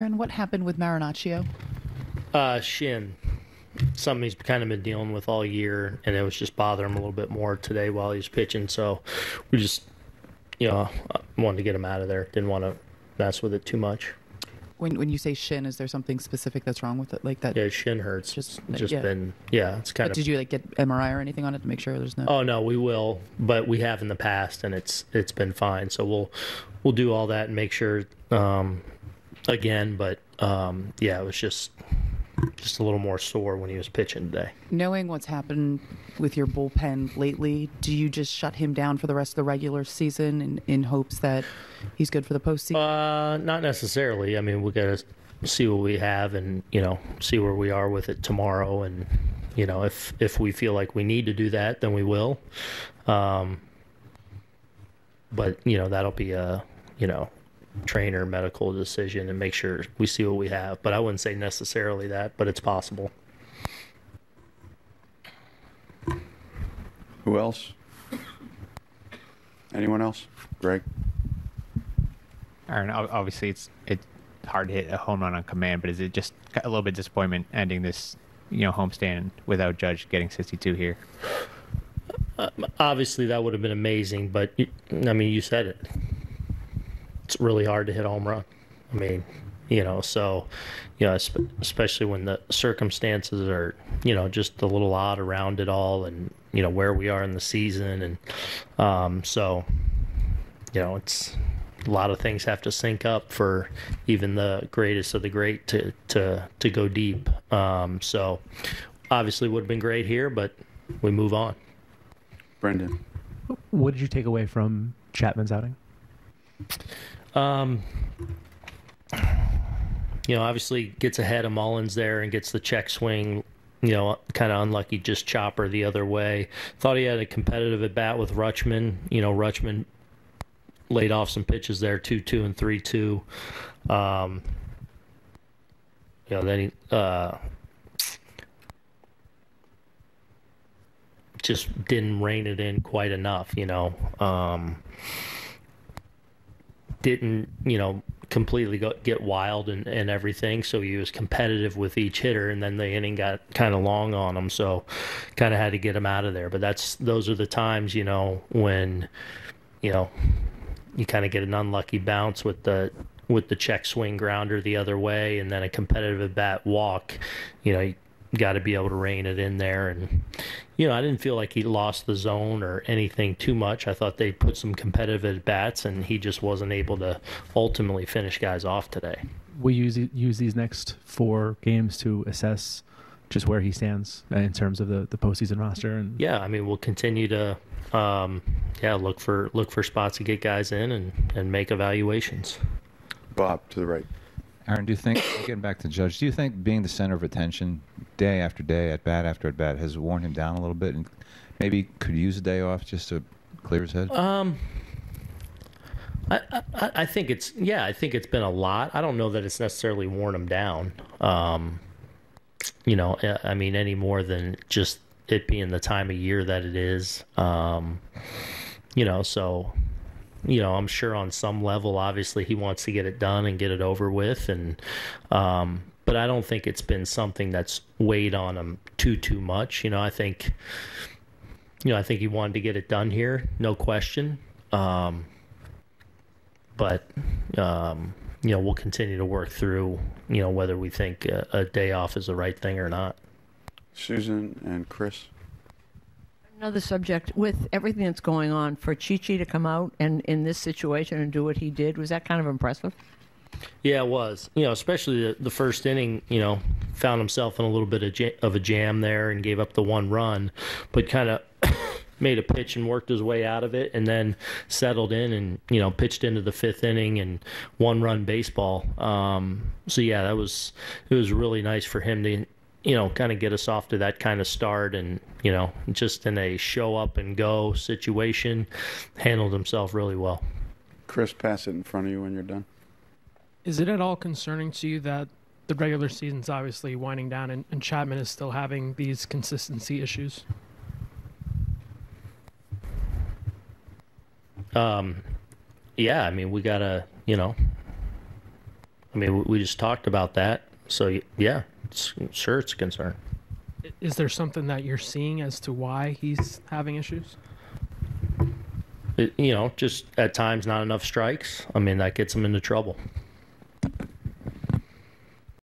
And what happened with Marinaccio? Uh, shin. Something he's kind of been dealing with all year, and it was just bothering him a little bit more today while he was pitching. So we just, you know, wanted to get him out of there. Didn't want to mess with it too much. When when you say shin, is there something specific that's wrong with it, like that? Yeah, shin hurts. Just- Just, just yeah. been, yeah, it's kind But of. did you like get MRI or anything on it to make sure there's no? Oh no, we will, but we have in the past, and it's it's been fine. So we'll we'll do all that and make sure um, again. But um, yeah, it was just just a little more sore when he was pitching today. Knowing what's happened with your bullpen lately, do you just shut him down for the rest of the regular season in, in hopes that he's good for the postseason? Uh, not necessarily. I mean, we got to see what we have, and you know, see where we are with it tomorrow, and you know, if if we feel like we need to do that, then we will. Um, but you know, that'll be a you know trainer medical decision and make sure we see what we have. But I wouldn't say necessarily that, but it's possible. Who else? Anyone else? Greg? Aaron, obviously it's it's hard to hit a home run on command, but is it just a little bit disappointment ending this, you know, homestand without Judge getting 62 here? Um, obviously, that would have been amazing, but I mean, you said it. It's really hard to hit home run. I mean, you know, so you know, especially when the circumstances are, you know, just a little odd around it all, and you know where we are in the season, and um, so you know, it's a lot of things have to sync up for even the greatest of the great to to to go deep. Um, so obviously, would have been great here, but we move on. Brendan? What did you take away from Chapman's outing? Um, you know, obviously gets ahead of Mullins there and gets the check swing. You know, kind of unlucky, just chopper the other way. Thought he had a competitive at bat with Rutschman. You know, Rutschman laid off some pitches there, two two and three two. Um, you know, then he uh, just didn't rein it in quite enough. You know. Um, didn't you know completely go, get wild and, and everything. So he was competitive with each hitter and then the inning got kind of long on him. So kind of had to get him out of there. But that's those are the times you know when you know you kind of get an unlucky bounce with the with the check swing grounder the other way and then a competitive at bat walk you know you got to be able to rein it in there. And you know, I didn't feel like he lost the zone or anything too much. I thought they put some competitive at bats, and he just wasn't able to ultimately finish guys off today. We use, use these next four games to assess just where he stands in terms of the, the postseason roster? And Yeah, I mean, we'll continue to, um, yeah, look for look for spots to get guys in and and make evaluations. Bob, to the right. Aaron, do you think getting back to Judge, do you think being the center of attention day after day, at bat after at bat, has worn him down a little bit, and maybe could use a day off just to clear his head? Um, I, I I think it's yeah, I think it's been a lot. I don't know that it's necessarily worn him down. Um, you know, I- mean, any more than just it being the time of year that it is. Um, you know, so you know, I'm sure on some level, obviously, he wants to get it done and get it over with, and um, but I don't think it's been something that's weighed on him too too much. You know, I think, you know, I think he wanted to get it done here, no question. Um, but um, you know, we'll continue to work through, you know, whether we think a, a day off is the right thing or not. Susan and Chris? Another subject with everything that's going on for Chichi to come out and in this situation and do what he did was that kind of impressive. Yeah, it was. You know, especially the, the first inning. You know, found himself in a little bit of, ja- of a jam there and gave up the one run, but kind of made a pitch and worked his way out of it, and then settled in and you know pitched into the fifth inning and one run baseball. Um, so yeah, that was it was really nice for him to you know kind of get us off to that kind of start and you know just in a show up and go situation, handled himself really well. Chris, pass it in front of you when you're done. Is it at all concerning to you that the regular season's obviously winding down and, and Chapman is still having these consistency issues? Um, yeah, I mean, we gotta, you know, I mean, we- we just talked about that. So yeah, it's, sure, it's a concern. Is there something that you're seeing as to why he's having issues? It, you know, just at times not enough strikes. I mean, that gets him into trouble.